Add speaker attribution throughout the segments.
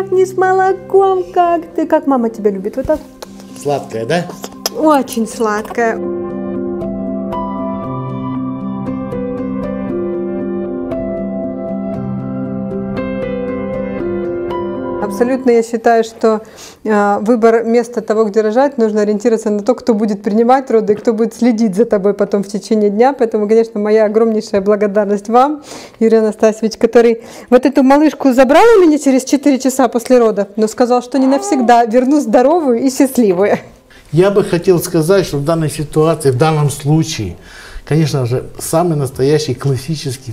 Speaker 1: пахнешь молоком, как ты. Как мама тебя любит? Вот так?
Speaker 2: Сладкая, да?
Speaker 1: Очень сладкая. Абсолютно я считаю, что э, выбор места того, где рожать, нужно ориентироваться на то, кто будет принимать роды и кто будет следить за тобой потом в течение дня. Поэтому, конечно, моя огромнейшая благодарность вам, Юрий Анастасьевич, который вот эту малышку забрал у меня через 4 часа после родов, но сказал, что не навсегда верну здоровую и счастливую.
Speaker 2: Я бы хотел сказать, что в данной ситуации, в данном случае, конечно же, самый настоящий классический,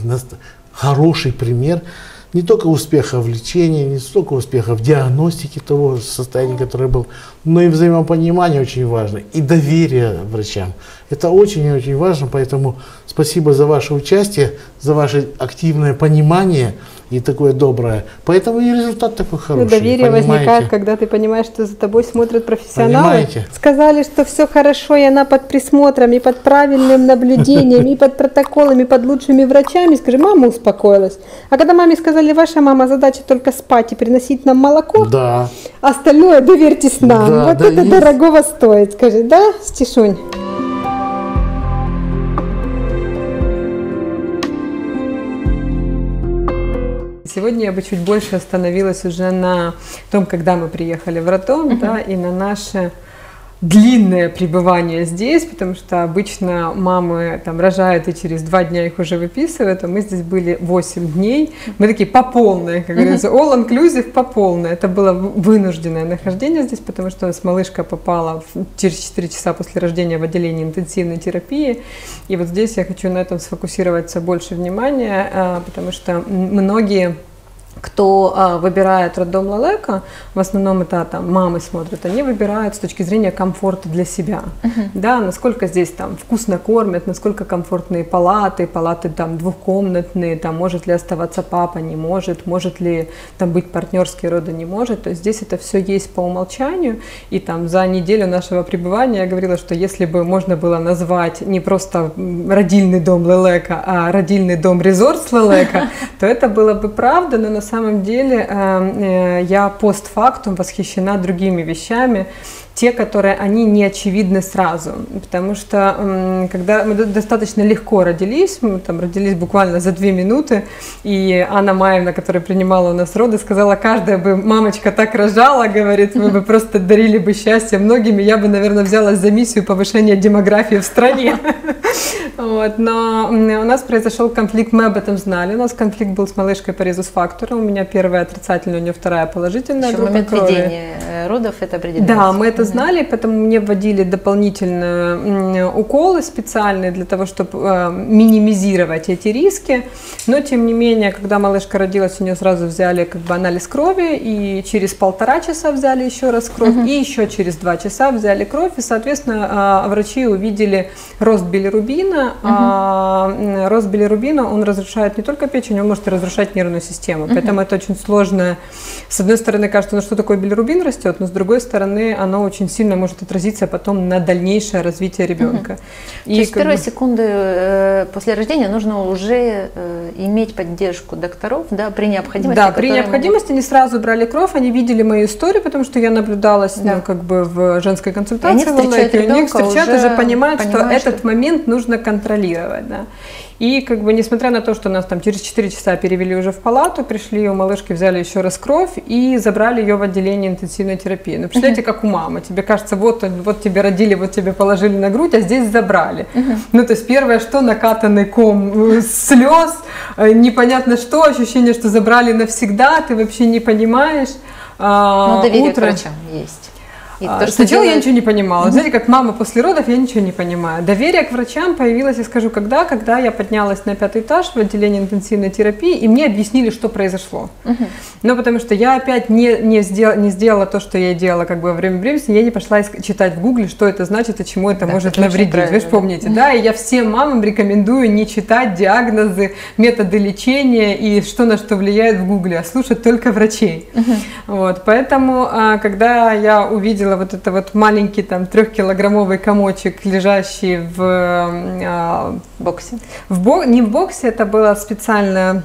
Speaker 2: хороший пример – не только успеха в лечении, не столько успеха в диагностике того состояния, которое был, но и взаимопонимание очень важно, и доверие врачам. Это очень и очень важно, поэтому спасибо за ваше участие, за ваше активное понимание и такое доброе. Поэтому и результат такой хороший. Ну,
Speaker 1: доверие понимаете? возникает, когда ты понимаешь, что за тобой смотрят профессионалы. Понимаете? Сказали, что все хорошо, и она под присмотром, и под правильным наблюдением, и под протоколами, и под лучшими врачами. Скажи, мама успокоилась. А когда маме сказали, ваша мама задача только спать и приносить нам молоко,
Speaker 2: да.
Speaker 1: остальное доверьтесь нам. Да, вот да, это есть. дорогого стоит. Скажи, да, Стишунь? Сегодня я бы чуть больше остановилась уже на том, когда мы приехали в Ротон, uh-huh. да, и на наше длинное пребывание здесь, потому что обычно мамы там рожают и через два дня их уже выписывают, а мы здесь были 8 дней. Мы такие по полной, как говорится, all inclusive по полной. Это было вынужденное нахождение здесь, потому что у нас малышка попала в, через 4 часа после рождения в отделение интенсивной терапии. И вот здесь я хочу на этом сфокусироваться больше внимания, а, потому что многие кто а, выбирает роддом Лалека, в основном это там мамы смотрят, они выбирают с точки зрения комфорта для себя, uh-huh. да, насколько здесь там вкусно кормят, насколько комфортные палаты, палаты там двухкомнатные, там может ли оставаться папа, не может, может ли там быть партнерские роды, не может, то есть здесь это все есть по умолчанию, и там за неделю нашего пребывания я говорила, что если бы можно было назвать не просто родильный дом Лелека, а родильный дом резорт Лелека, то это было бы правда, но на самом деле эм, э, я постфактум восхищена другими вещами, те, которые они не очевидны сразу, потому что когда мы достаточно легко родились, мы там родились буквально за две минуты, и Анна Маевна, которая принимала у нас роды, сказала, каждая бы мамочка так рожала, говорит, мы бы просто дарили бы счастье многими, я бы, наверное, взялась за миссию повышения демографии в стране. Вот, но у нас произошел конфликт, мы об этом знали, у нас конфликт был с малышкой по резус-фактору, у меня первая отрицательная, у нее вторая положительная.
Speaker 3: Еще момент крови. ведения э, родов это определилось?
Speaker 1: Да, мы это знали, поэтому мне вводили дополнительно уколы специальные для того, чтобы э, минимизировать эти риски. Но, тем не менее, когда малышка родилась, у нее сразу взяли как бы анализ крови, и через полтора часа взяли еще раз кровь, угу. и еще через два часа взяли кровь, и, соответственно, э, врачи увидели рост билирубина. Угу. А рост билирубина, он разрушает не только печень, он может и разрушать нервную систему. Угу. Поэтому это очень сложно. С одной стороны, кажется, ну что такое билирубин растет, но с другой стороны, оно очень сильно может отразиться потом на дальнейшее развитие ребенка. Угу.
Speaker 3: И То есть первые бы... секунды э, после рождения нужно уже э, иметь поддержку докторов, да, при необходимости.
Speaker 1: Да, при необходимости могут... они сразу брали кровь, они видели мою историю, потому что я наблюдалась, да. ну, как бы в женской консультации. И они встречают, и они встречают уже, уже понимают, что этот момент нужно контролировать, да. И как бы несмотря на то, что нас там через 4 часа перевели уже в палату, пришли у малышки, взяли еще раз кровь и забрали ее в отделение интенсивной терапии. Ну, представляете, как у мамы. Тебе кажется, вот, вот тебе родили, вот тебе положили на грудь, а здесь забрали. Ну, то есть первое, что накатанный ком э, слез, э, непонятно что, ощущение, что забрали навсегда, ты вообще не понимаешь.
Speaker 3: А, Но доверие Утро... к врачам есть.
Speaker 1: И а, то, что Сначала делает... я ничего не понимала. Mm-hmm. Знаете, как мама после родов, я ничего не понимаю. Доверие к врачам появилось, я скажу, когда? Когда я поднялась на пятый этаж в отделение интенсивной терапии, и мне объяснили, что произошло. Mm-hmm. Ну, потому что я опять не, не, сделала, не сделала то, что я делала как бы во время беременности, я не пошла читать в гугле, что это значит и чему это да, может это навредить. Вы же помните, mm-hmm. да? И я всем мамам рекомендую не читать диагнозы, методы лечения и что на что влияет в гугле, а слушать только врачей. Mm-hmm. Вот, поэтому, а, когда я увидела видела вот это вот маленький там трехкилограммовый комочек, лежащий в
Speaker 3: э, боксе.
Speaker 1: В бо... Не в боксе, это было специально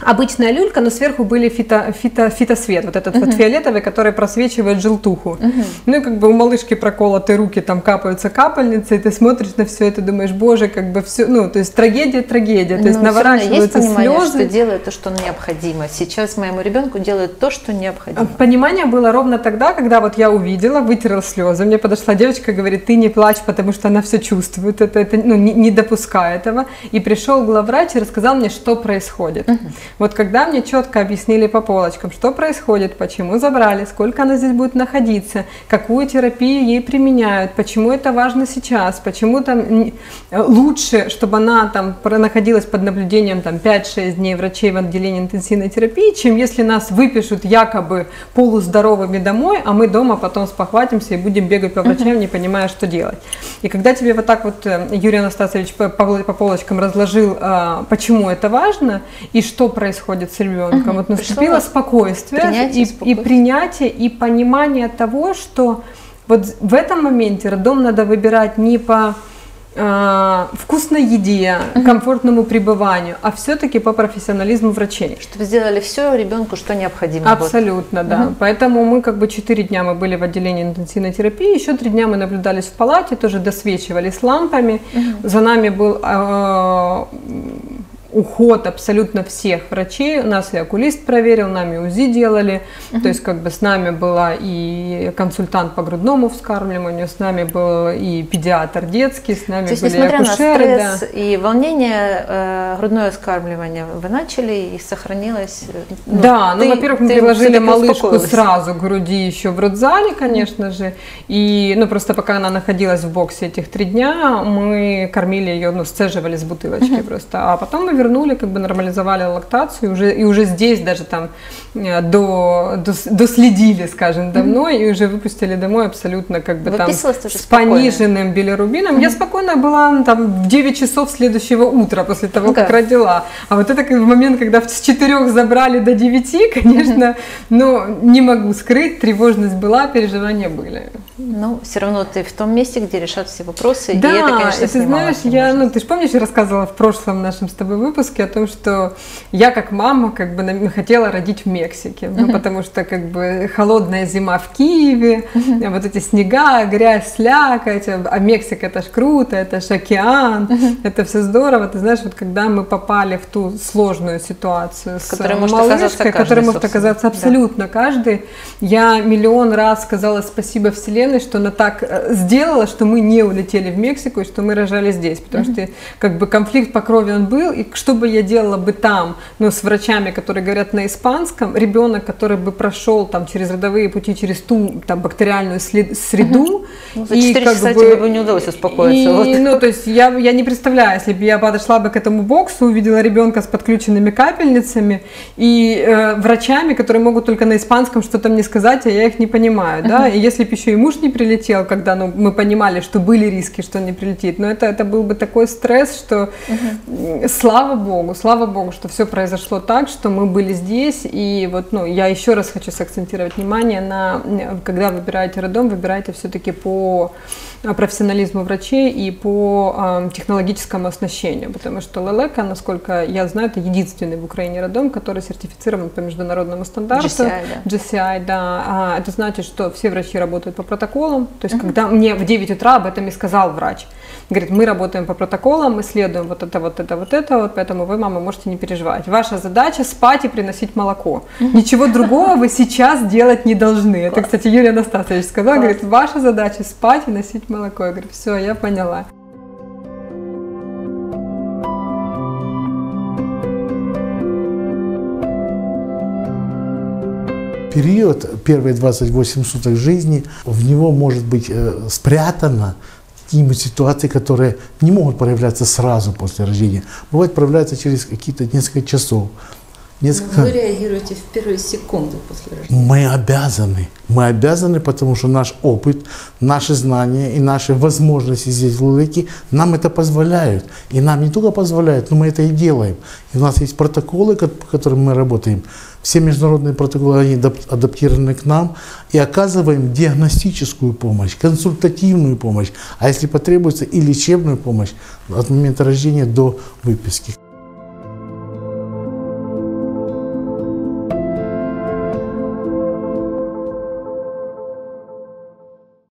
Speaker 1: обычная люлька, но сверху были фито, фито, фитосвет, вот этот uh-huh. вот фиолетовый, который просвечивает желтуху. Uh-huh. Ну и как бы у малышки проколоты руки, там капаются капельницы, и ты смотришь на все это, думаешь, боже, как бы все, ну то есть трагедия, трагедия, то есть наворачиваются
Speaker 3: есть понимание,
Speaker 1: слезы.
Speaker 3: что делает то, что необходимо. Сейчас моему ребенку делают то, что необходимо.
Speaker 1: Понимание было ровно тогда, когда вот я увидела, вытерла слезы, мне подошла девочка, говорит, ты не плачь, потому что она все чувствует, это, это ну, не, не допускает этого, и пришел главврач и рассказал мне, что происходит. Uh-huh. Вот когда мне четко объяснили по полочкам, что происходит, почему забрали, сколько она здесь будет находиться, какую терапию ей применяют, почему это важно сейчас, почему там лучше, чтобы она там находилась под наблюдением там 5-6 дней врачей в отделении интенсивной терапии, чем если нас выпишут якобы полуздоровыми домой, а мы дома потом спохватимся и будем бегать по врачам, не понимая, что делать. И когда тебе вот так вот э, Юрий Анастасович по, по полочкам разложил, а, почему это важно и что происходит с ребенком, угу. вот наступило спокойствие и, и принятие и понимание того, что вот в этом моменте роддом надо выбирать не по э, вкусной еде, угу. комфортному пребыванию, а все-таки по профессионализму врачей.
Speaker 3: Чтобы сделали все ребенку, что необходимо.
Speaker 1: Абсолютно, вот. да. Угу. Поэтому мы как бы четыре дня мы были в отделении интенсивной терапии, еще три дня мы наблюдались в палате, тоже досвечивались лампами. Угу. За нами был э, уход абсолютно всех врачей. У нас и окулист проверил, нами УЗИ делали. Uh-huh. То есть как бы с нами была и консультант по грудному вскармливанию, с нами был и педиатр детский, с нами
Speaker 3: То есть,
Speaker 1: были
Speaker 3: несмотря
Speaker 1: акушеры.
Speaker 3: на стресс да. и волнение, э, грудное вскармливание вы начали и сохранилось?
Speaker 1: Э, ну, да, ну, ты, ну, во-первых, мы приложили малышку сразу к груди еще в родзале, конечно uh-huh. же. И, ну, просто пока она находилась в боксе этих три дня, мы кормили ее, ну, сцеживали с бутылочки uh-huh. просто. А потом мы вернули, как бы нормализовали лактацию, и уже, и уже здесь даже там э, до, до, доследили, скажем, давно, mm-hmm. и уже выпустили домой абсолютно как бы там с пониженным билирубином. Mm-hmm. Я спокойно была ну, там в 9 часов следующего утра после того, как родила. А вот это в момент, когда с 4 забрали до 9, конечно, mm-hmm. ну, не могу скрыть, тревожность была, переживания были.
Speaker 3: Ну, все равно ты в том месте, где решат все вопросы,
Speaker 1: да, и это, конечно, и ты знаешь, я, ну, ты же помнишь, я рассказывала в прошлом нашем с тобой выпуске о том, что я как мама как бы хотела родить в Мексике, ну, потому что как бы холодная зима в Киеве, вот эти снега, грязь, слякоть, а Мексика это ж круто, это ж океан, это все здорово. Ты знаешь, вот когда мы попали в ту сложную ситуацию с которой малышкой, которой может оказаться абсолютно да. каждый, я миллион раз сказала спасибо Вселенной, что она так э, сделала, что мы не улетели в Мексику и что мы рожали здесь, потому что как бы конфликт по крови он был, и что бы я делала бы там, ну, с врачами, которые говорят на испанском, ребенок, который бы прошел там через родовые пути, через ту там бактериальную среду,
Speaker 3: ну, за 4 как часа бы, тебе бы не удалось успокоиться.
Speaker 1: И, вот. Ну, то есть я, я не представляю, если бы я подошла бы к этому боксу, увидела ребенка с подключенными капельницами и э, врачами, которые могут только на испанском что-то мне сказать, а я их не понимаю, да, и если бы еще и муж не прилетел, когда ну, мы понимали, что были риски, что он не прилетит, но это, это был бы такой стресс, что слава богу, слава богу, что все произошло так, что мы были здесь, и вот, ну, я еще раз хочу сакцентировать внимание на, когда выбираете роддом, выбирайте все-таки по профессионализму врачей и по э, технологическому оснащению, потому что Лелека, насколько я знаю, это единственный в Украине роддом, который сертифицирован по международному стандарту. GCI,
Speaker 3: да.
Speaker 1: GCI, да. А, это значит, что все врачи работают по протоколам, то есть uh-huh. когда мне в 9 утра об этом и сказал врач, говорит, мы работаем по протоколам, мы следуем вот это, вот это, вот это, вот поэтому вы, мама, можете не переживать. Ваша задача спать и приносить молоко. Ничего другого вы сейчас делать не должны. Это, кстати, Юрий Анастасович сказал, говорит, ваша задача спать и носить молоко. Я говорю, все, я поняла.
Speaker 2: период, первые 28 суток жизни, в него может быть э, спрятано какие-нибудь ситуации, которые не могут проявляться сразу после рождения. Бывает, проявляются через какие-то несколько часов.
Speaker 3: Несколько... Вы реагируете в первые секунды после рождения.
Speaker 2: Мы обязаны. Мы обязаны, потому что наш опыт, наши знания и наши возможности здесь в Луреке нам это позволяют. И нам не только позволяют, но мы это и делаем. И у нас есть протоколы, по которым мы работаем. Все международные протоколы, они адаптированы к нам. И оказываем диагностическую помощь, консультативную помощь, а если потребуется и лечебную помощь от момента рождения до выписки.